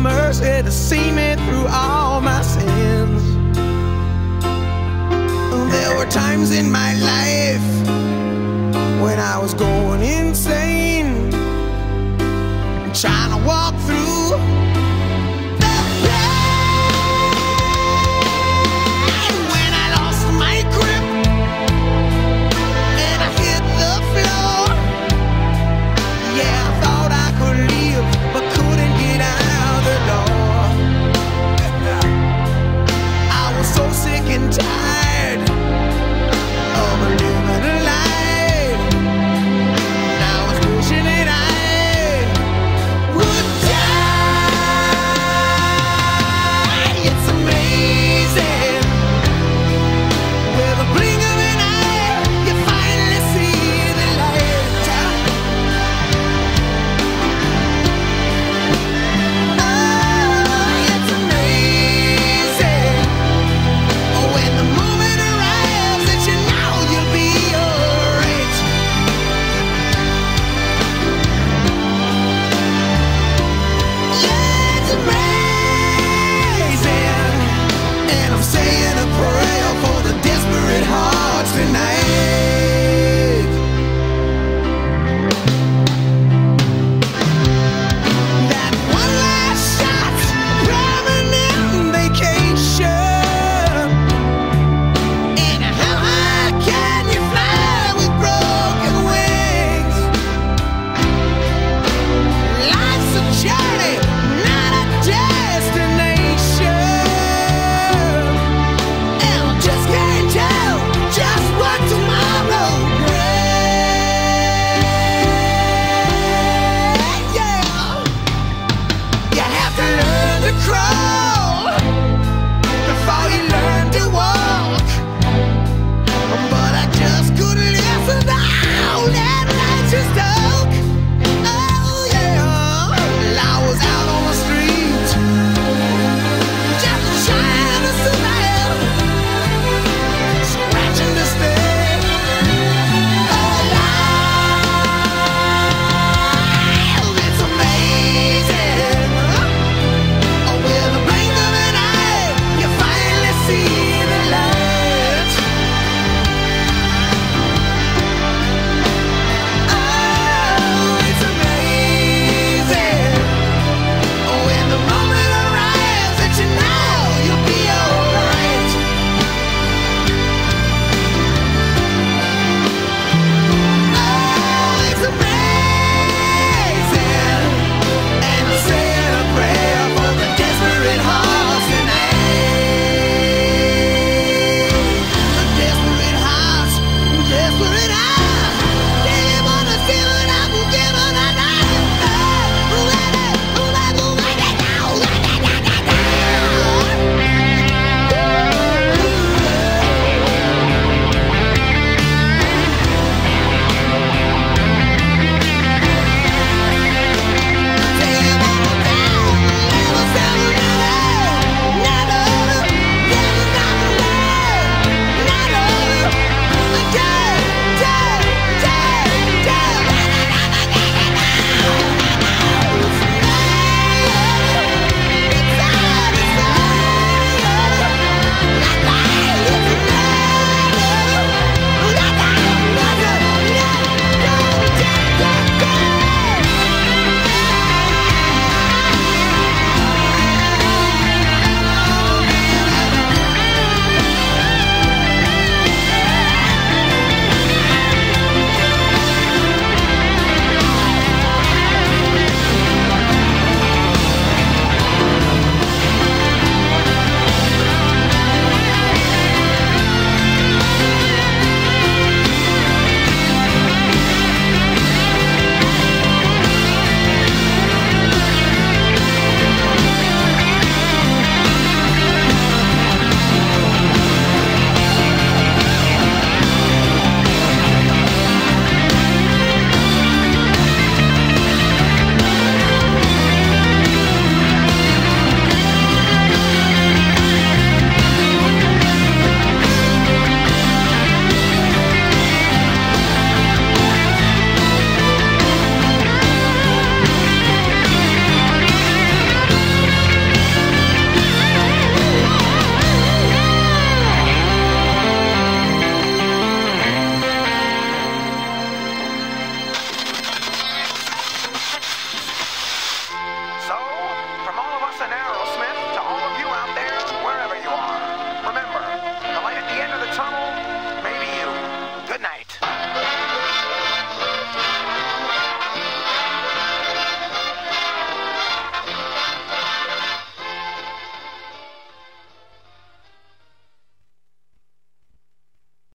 mercy to see me through all my sins. There were times in my life when I was going in. I'm saying a prayer for the desperate heart.